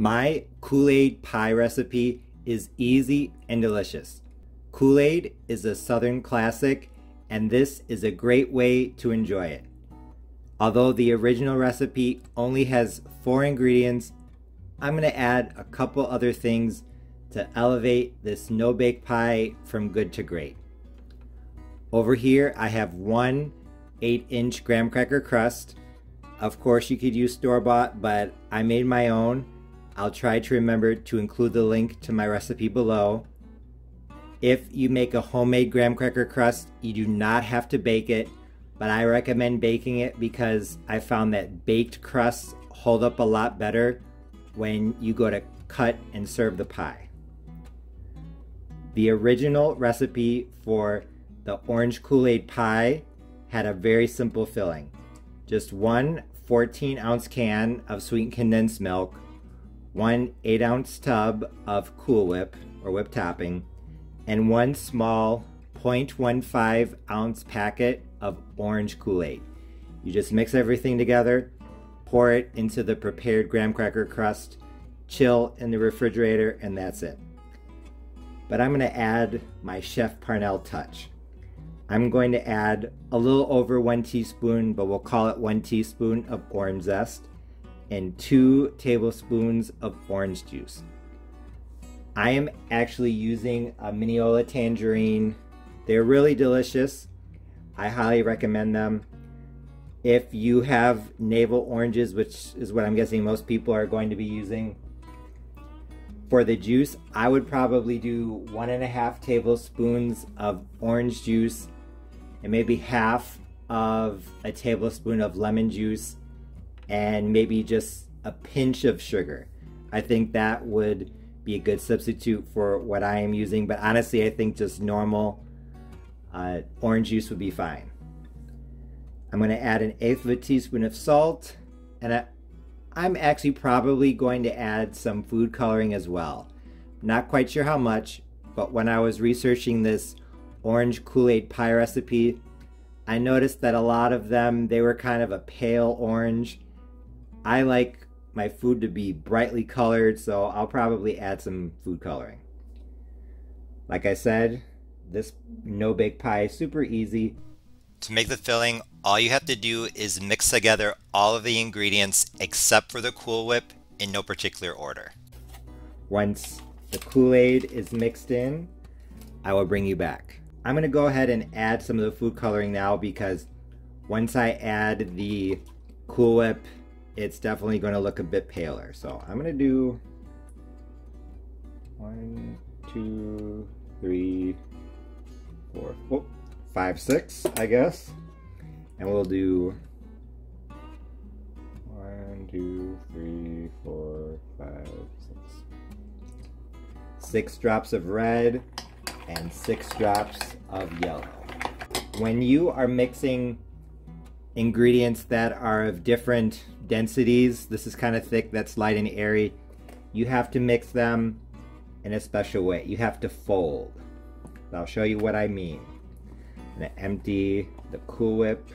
My Kool-Aid pie recipe is easy and delicious. Kool-Aid is a southern classic and this is a great way to enjoy it. Although the original recipe only has four ingredients, I'm going to add a couple other things to elevate this no-bake pie from good to great. Over here I have one 8 inch graham cracker crust. Of course you could use store-bought but I made my own I'll try to remember to include the link to my recipe below. If you make a homemade graham cracker crust, you do not have to bake it, but I recommend baking it because I found that baked crusts hold up a lot better when you go to cut and serve the pie. The original recipe for the orange Kool-Aid pie had a very simple filling. Just one 14 ounce can of sweetened condensed milk, one 8 ounce tub of Cool Whip or whip topping, and one small 0.15 ounce packet of orange Kool Aid. You just mix everything together, pour it into the prepared graham cracker crust, chill in the refrigerator, and that's it. But I'm going to add my Chef Parnell touch. I'm going to add a little over one teaspoon, but we'll call it one teaspoon of orange zest and two tablespoons of orange juice. I am actually using a Minneola tangerine. They're really delicious. I highly recommend them. If you have navel oranges, which is what I'm guessing most people are going to be using, for the juice, I would probably do one and a half tablespoons of orange juice and maybe half of a tablespoon of lemon juice and maybe just a pinch of sugar. I think that would be a good substitute for what I am using, but honestly, I think just normal uh, orange juice would be fine. I'm going to add an eighth of a teaspoon of salt, and I, I'm actually probably going to add some food coloring as well. Not quite sure how much, but when I was researching this orange Kool-Aid pie recipe, I noticed that a lot of them, they were kind of a pale orange, I like my food to be brightly colored, so I'll probably add some food coloring. Like I said, this no-bake pie is super easy. To make the filling, all you have to do is mix together all of the ingredients except for the Cool Whip in no particular order. Once the Kool-Aid is mixed in, I will bring you back. I'm going to go ahead and add some of the food coloring now because once I add the Cool Whip it's definitely going to look a bit paler. So I'm going to do one, two, three, four, oh, five, six, I guess. And we'll do one, two, three, four, five, six. Six drops of red and six drops of yellow. When you are mixing ingredients that are of different densities. This is kind of thick, that's light and airy. You have to mix them in a special way. You have to fold. I'll show you what I mean. I'm gonna empty the Cool Whip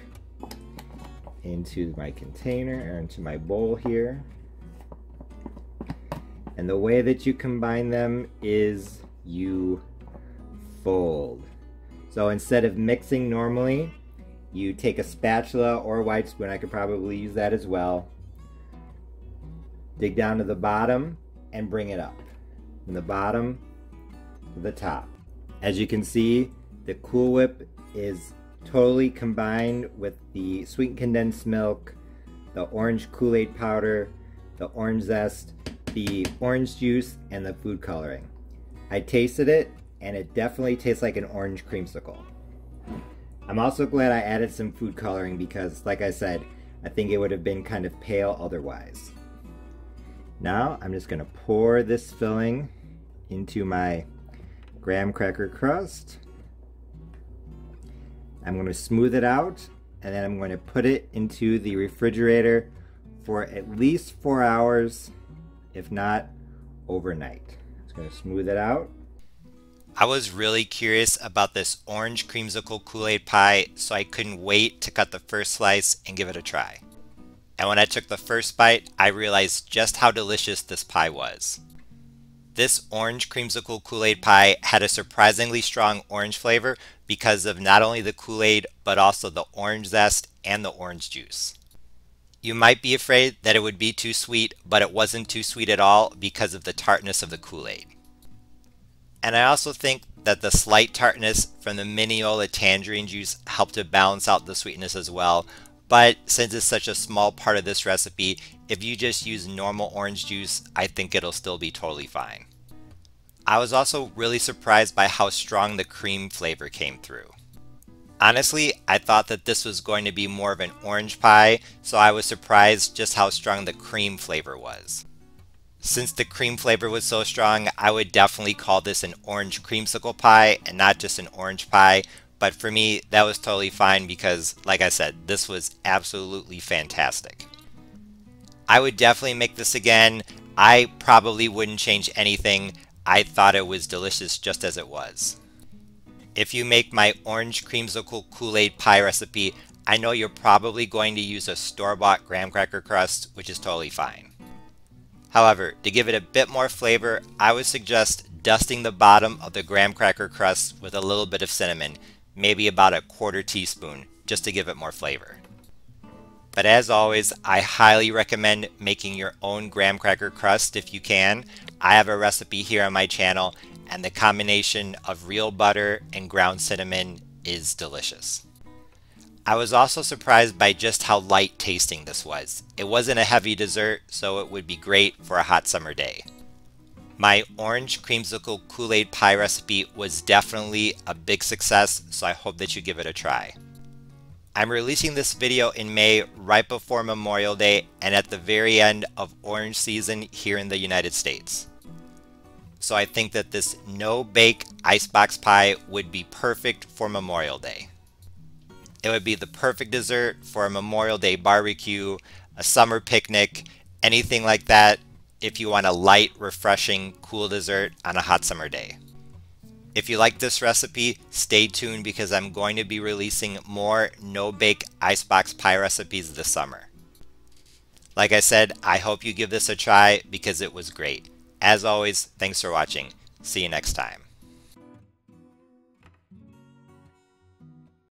into my container or into my bowl here. And the way that you combine them is you fold. So instead of mixing normally, you take a spatula or a white spoon, I could probably use that as well. Dig down to the bottom and bring it up. From the bottom to the top. As you can see, the Cool Whip is totally combined with the sweetened condensed milk, the orange Kool-Aid powder, the orange zest, the orange juice, and the food coloring. I tasted it, and it definitely tastes like an orange creamsicle. I'm also glad I added some food coloring because, like I said, I think it would have been kind of pale otherwise. Now I'm just going to pour this filling into my graham cracker crust. I'm going to smooth it out and then I'm going to put it into the refrigerator for at least four hours, if not overnight. I'm just to smooth it out I was really curious about this orange creamsicle Kool-Aid pie, so I couldn't wait to cut the first slice and give it a try. and when I took the first bite, I realized just how delicious this pie was. This orange creamsicle Kool-Aid pie had a surprisingly strong orange flavor because of not only the Kool-Aid, but also the orange zest and the orange juice. You might be afraid that it would be too sweet, but it wasn't too sweet at all because of the tartness of the Kool-Aid. And I also think that the slight tartness from the Minneola tangerine juice helped to balance out the sweetness as well. But since it's such a small part of this recipe, if you just use normal orange juice, I think it'll still be totally fine. I was also really surprised by how strong the cream flavor came through. Honestly, I thought that this was going to be more of an orange pie, so I was surprised just how strong the cream flavor was. Since the cream flavor was so strong, I would definitely call this an orange creamsicle pie and not just an orange pie. But for me, that was totally fine because, like I said, this was absolutely fantastic. I would definitely make this again. I probably wouldn't change anything. I thought it was delicious just as it was. If you make my orange creamsicle Kool-Aid pie recipe, I know you're probably going to use a store-bought graham cracker crust, which is totally fine. However, to give it a bit more flavor, I would suggest dusting the bottom of the graham cracker crust with a little bit of cinnamon, maybe about a quarter teaspoon, just to give it more flavor. But as always, I highly recommend making your own graham cracker crust if you can. I have a recipe here on my channel, and the combination of real butter and ground cinnamon is delicious. I was also surprised by just how light tasting this was. It wasn't a heavy dessert, so it would be great for a hot summer day. My orange creamsicle Kool-Aid pie recipe was definitely a big success, so I hope that you give it a try. I'm releasing this video in May right before Memorial Day and at the very end of orange season here in the United States. So I think that this no-bake icebox pie would be perfect for Memorial Day. It would be the perfect dessert for a Memorial Day barbecue, a summer picnic, anything like that if you want a light, refreshing, cool dessert on a hot summer day. If you like this recipe, stay tuned because I'm going to be releasing more no-bake icebox pie recipes this summer. Like I said, I hope you give this a try because it was great. As always, thanks for watching. See you next time.